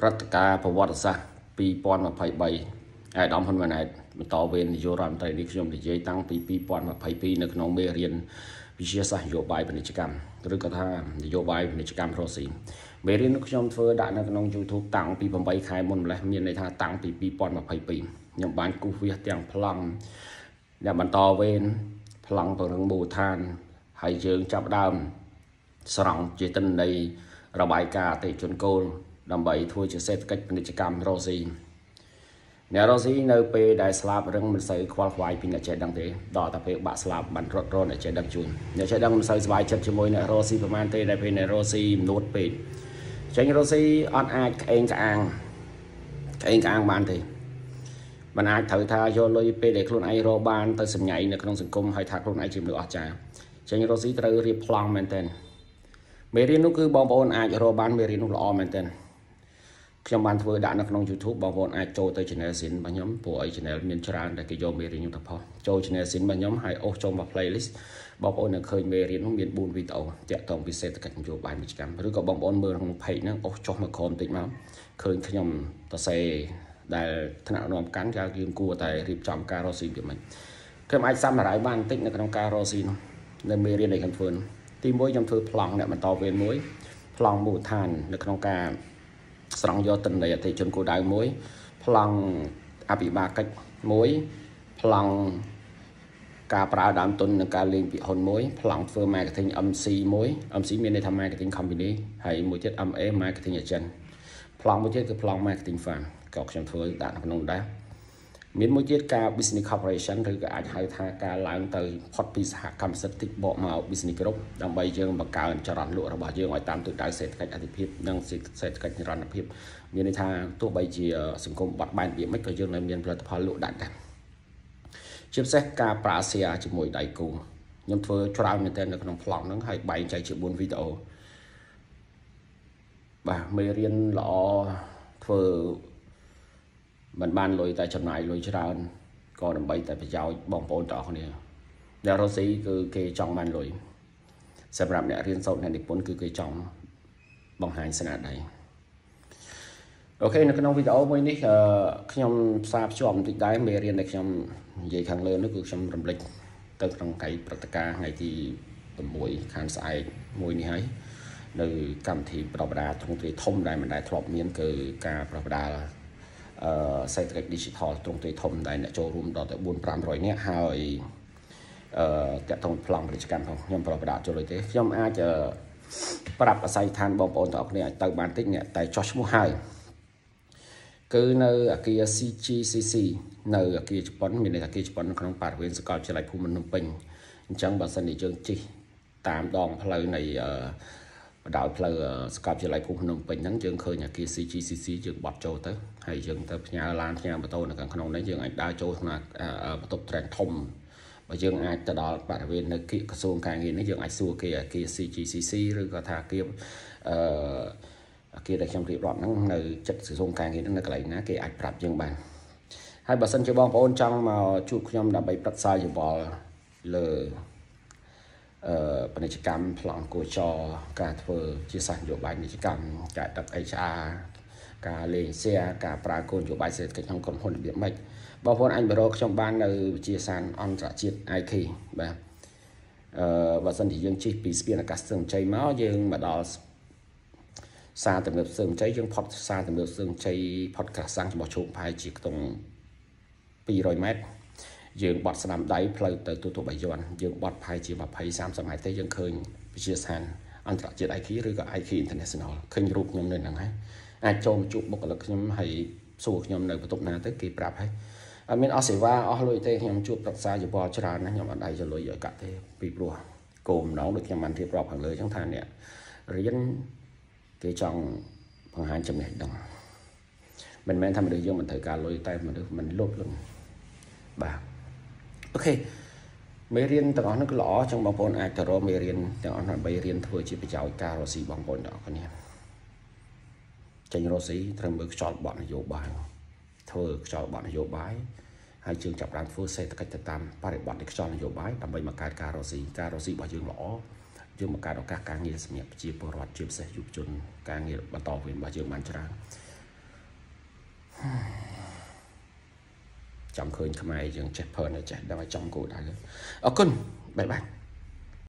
ព្រឹត្តិការណ៍ប្រវត្តិសាស្ត្រ2023អាយដាមហ៊ុនម៉ាណែតបន្តវេននាយករដ្ឋមន្ត្រីនេះខ្ញុំនិយាយតាំងពី2022នៅក្នុងមេរៀនវិទ្យាសាស្ត្រនយោបាយពាណិជ្ជកម្មឬក៏ថានយោបាយពាណិជ្ជកម្មរស់ស៊ីមេរៀននេះខ្ញុំធ្វើដាក់នៅក្នុង YouTube តាំងពី8ខែមុនម្លេះមានន័យថាតាំងពី2022ខ្ញុំបានគូសវាសទាំងប្លង់ដែលបន្តវេនប្លង់ពង្រឹងមូលដ្ឋានហើយយើងចាប់ដើមស្រង់ចេតន័យរបាយការណ៍អតិជនគោល ដើម្បីធ្វើជាសេដ្ឋកិច្ចពាណិជ្ជកម្មរ៉ូស៊ីអ្នករ៉ូស៊ីនៅពេលដែលស្លាប់រឹងមិនសូវខ្វល់ខ្វាយពីអ្នកចេះដឹងទេដល់តែពេលបាក់ស្លាប់បានរត់រនអ្នកចេះដឹងជូនអ្នកចេះដឹងមិនសូវសុខចិត្តជាមួយអ្នករ៉ូស៊ីប្រហែលទេដែលពេលអ្នករ៉ូស៊ីមនួតពេកចេញរ៉ូស៊ីអត់អាចក្អេងក្អាងក្អេងក្អាងបានទេมันអាចត្រូវថាយកលុយពេលដែលខ្លួនឯងរកបានទៅសម្ញៃនៅក្នុងសង្គមហើយថាខ្លួនឯងជាមនុស្សអស្ចារ្យចេញរ៉ូស៊ីត្រូវរៀបប្លង់មែនទែនមេរៀននោះគឺបងប្អូនអាចរកបានមេរៀននោះល្អមែនទែន ខ្ញុំបានធ្វើដាក់នៅក្នុង YouTube បងប្អូនអាចចូលទៅ channel Sin របស់ខ្ញុំព្រោះអី channel មានច្រើនដែលគេយកមេរៀនខ្ញុំទៅផុសចូល channel Sin របស់ខ្ញុំហើយអូសចូលមក playlist បងប្អូននឹងឃើញមេរៀននោះមាន4វីដេអូតាក់ទងពីសេដ្ឋកិច្ចនយោបាយវិជ្ជកម្មឬក៏បងប្អូនមើលក្នុង page ហ្នឹងអូសចុះមកក្រោមបន្តិចមកឃើញខ្ញុំតសេដែលថ្នាក់នាំកាន់គេយើងគួរតែរៀបចំការរកស៊ីពីមិនខ្ញុំអាចសាំរាយបានបន្តិចនៅក្នុងការរកស៊ីនោះនៅមេរៀនដែលខ្ញុំធ្វើនោះទី1ខ្ញុំធ្វើប្លង់អ្នកបន្តវេនមួយប្លង់មូលដ្ឋាននៅក្នុងការ ស្រង់យកទិន្នន័យអតិជនគោលដៅមួយប្លង់អភិបាលកិច្ចមួយប្លង់ការប្រើដើមទុននិងការលេងពីហ៊ុនមួយប្លង់ធ្វើ marketing MC មួយ MC មានន័យថា marketing company ហើយមួយទៀត MA marketing agent ប្លង់មួយទៀតគឺប្លង់ marketing fund ក៏ខ្ញុំធ្វើដាក់នៅក្នុងដែរ មានមួយទៀតការ business corporation ឬក៏អាចហៅថាការឡើងទៅផុតពីសហកម្មសិទ្ធិតិចបកមក business group ដើម្បីយើងបង្កើនចរន្តលក់របស់យើងឲ្យតាមទិសដៅសេដ្ឋកិច្ចអធិភាពនិងសេដ្ឋកិច្ចនិរន្តរភាពមានន័យថាទោះបីជាសង្គមបាត់បែនវាមិនក៏យើងនៅមានផលិតផលលក់ដាច់ដែរជាពិសេសការប្រើ share ជាមួយដៃគូខ្ញុំធ្វើច្រើនមែនទែននៅក្នុងប្លង់ហ្នឹងហើយបែងចែកជា4វីដេអូបាទមេរៀនល្អធ្វើ មិនបានលុយតែចំណាយលុយច្រើនក៏ដើម្បីតែប្រយោជន៍បងប្អូនទាំងអស់គ្នាអ្នករស់ស៊ីគឺគេចង់បានលុយសម្រាប់អ្នករៀនសូត្រអ្នកនិពន្ធគឺគេចង់បង្ហាញស្នាដៃអូខេនៅក្នុងវីដេអូមួយនេះខ្ញុំផ្សារភ្ជាប់បន្តិចដែរមេរៀនដែលខ្ញុំនិយាយខាងលើនោះគឺខ្ញុំរំលឹកទៅក្នុងថ្ងៃព្រឹត្តិការណ៍ថ្ងៃទី6ខែស្អែកមួយនេះហើយនៅកម្មវិធីប្រពដាទ្រង់ទ្រាយធំដែលមិនដែលធ្លាប់មានគឺការប្រពដាអឺ សេដ្ឋកិច្ច digital ទ្រង់ទ្រាយធំដែលអ្នកចូលរួមដល់ទៅ4 500នាក់ហើយអឺតាក់ទងប្លង់ពាណិជ្ជកម្មផងខ្ញុំប្រកបដាក់ចូលលុយទេខ្ញុំអាចប្រាប់អាស័យដ្ឋានបងប្អូនទាំងអស់គ្នាអាចទៅបានតិចអ្នកតែចោះឈ្មោះហើយគឺនៅអាគារ CGCC នៅអាគារជប៉ុនមានន័យថាអាគារជប៉ុនក្នុងបរិវេណសាកលវិទ្យាល័យភូមិន្ទភ្នំពេញអញ្ចឹងបើសិនជាយើងជិះតាមដងផ្លូវនៃអឺ បណ្ដោយផ្លូវសកលវិទ្យាល័យភូមិភ្នំពេញហ្នឹងយើងឃើញអាគារ CGCC យើងបត់ចូលទៅហើយយើងទៅផ្ញើឡានផ្ញើម៉ូតូនៅខាងក្នុងនេះយើងអាចដើរចូលក្នុងបន្ទប់ត្រែងធំបើយើងអាចទៅដល់បរិវេណនៅក្រសួងការងារនេះយើងអាចសួរគេអាគារ CGCC ឬក៏ថាអាគារអឺអាគារដែលខ្ញុំរៀបរាប់ហ្នឹងនៅចិត្តក្រសួងការងារហ្នឹងនៅកន្លែងណាគេអាចប្រាប់យើងបានហើយបើសិនជាបងប្អូនចង់មកជួបខ្ញុំដើម្បីប្រឹក្សាយោបល់លើអឺ ពាណិជ្ជកម្មប្លង់គួចរការធ្វើជាសាស្ត្រនយោបាយពាណិជ្ជកម្មការដឹក HR ការលេងសៀការប្រើគោលនយោបាយសេដ្ឋកិច្ចក្នុងក្រុមហ៊ុនរបៀបម៉េចបងប្អូនអាចបរកខ្ញុំបាននៅវិទ្យាសាស្ត្រអន្តរជាតិ IK បាទអឺបើសិនជាយើងជិះពីស្ពានអាកាសស្ទឹងជ័យមកយើងមកដល់សារទំនើបស្ទឹងជ័យយើងផុតសារទំនើបស្ទឹងជ័យផុតក្រាសាំងរបស់ជោគប្រហែលជាខ្ទង់200ម៉ែត្រ យើងបត់ស្នាមដៃផ្លូវទៅទូទូបាយ័នយើងបត់ប្រហែលជា20 30ម៉ែត្រទេយើងឃើញវិទ្យាស្ថានអន្តរជាតិ IK ឬក៏ IK International ឃើញរូបខ្ញុំនៅហ្នឹងហើយអាចចូលមកជួបបុគ្គលិកខ្ញុំហើយសួរខ្ញុំនៅបន្ទប់ណាទៅគេប្រាប់ហើយអត់មានអស់សេវាអស់លុយទេខ្ញុំជួបប្រឹក្សាយោបល់ច្រើនណាស់ខ្ញុំអត់ដៃចលុយឲ្យកាត់ទេពីព្រោះគោលបំណងដូចខ្ញុំបានរៀបរាប់ខាងលើអញ្ចឹងថាអ្នករៀនគេចង់បង្ហាញចំណេះដឹងមិនមែនថាមនុស្សយើងមិនត្រូវការលុយតែមនុស្សមិនលុបលឹងបាទ អូខេមេរៀនទាំងអស់នោះគឺល្អចឹងបងប្អូនអាចទៅរកមេរៀនទាំងអស់ដើម្បីរៀនធ្វើជាប្រយោជន៍ការរកស៊ីបងប្អូនទាំងអស់គ្នាចេញរកស៊ីត្រូវមើលខ្យល់បត់នយោបាយធ្វើខ្យល់បត់នយោបាយហើយយើងចាប់បានធ្វើសេដ្ឋកិច្ចទៅតាមបរិបទនៃខ្យល់នយោបាយដើម្បីបង្កើតការរកស៊ីការរកស៊ីរបស់យើងល្អយើងបង្កើតឱកាសការងារសម្រាប់ប្រជាពលរដ្ឋជាពិសេសយុវជនការងារបន្តវេនរបស់យើងបានច្រើន ចង់ឃើញខ្មែរយើងចេះប្រើចេះដើម្បីចំគោលដៅអរគុណបាយបាយ